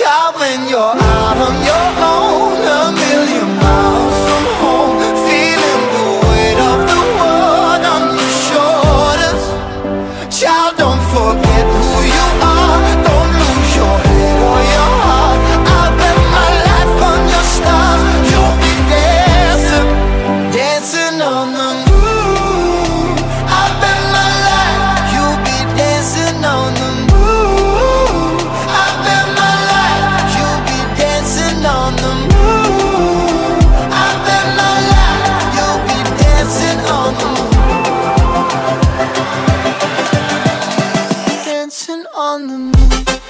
Child, when you're out on your own A million miles dancing on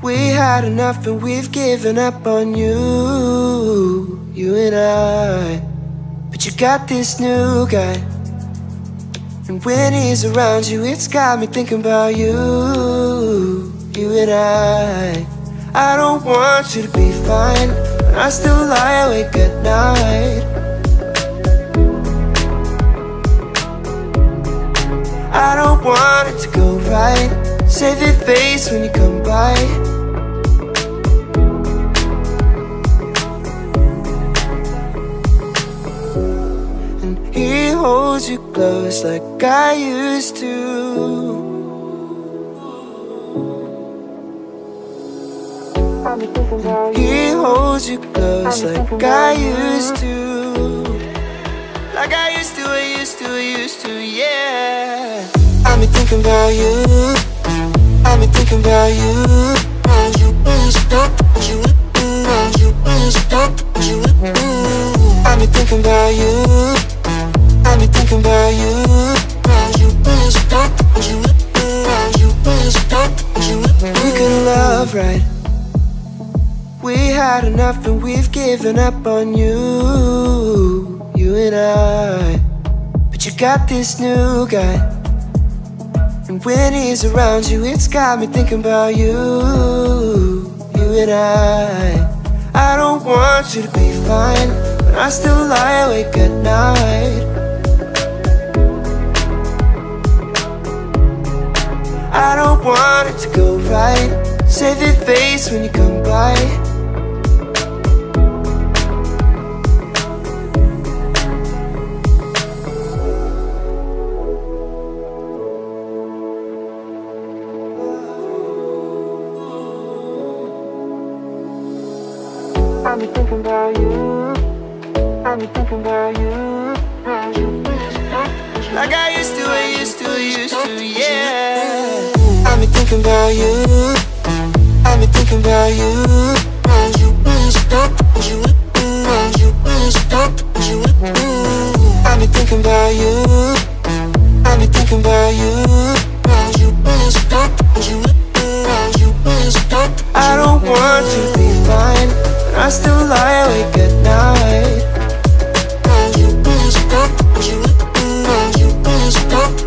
We had enough and we've given up on you, you and I. But you got this new guy. And when he's around you, it's got me thinking about you, you and I. I don't want you to be fine, I still lie awake at night. I don't want it to go right. Save your face when you come by. He holds you close like I used to. He holds you close like I used to. Like I used to, I used to, I used to, yeah. I've been thinking about you. I've been thinking about you. I've we've given up on you, you and I. But you got this new guy. And when he's around you, it's got me thinking about you, you and I. I don't want you to be fine, but I still lie awake at night. I don't want it to go right. Save your face when you come by. Thinking about you. I've been thinking about you. Like I used to, I used to, used to, yeah. I've been thinking about you. I've been thinking about you. Awake at night.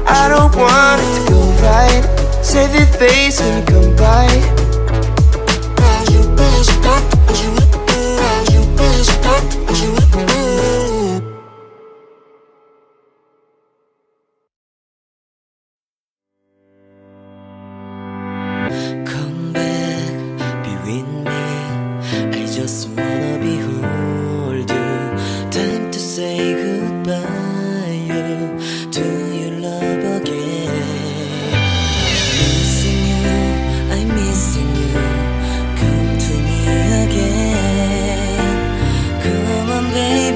I don't want it to go right. Save your face when you come by. baby.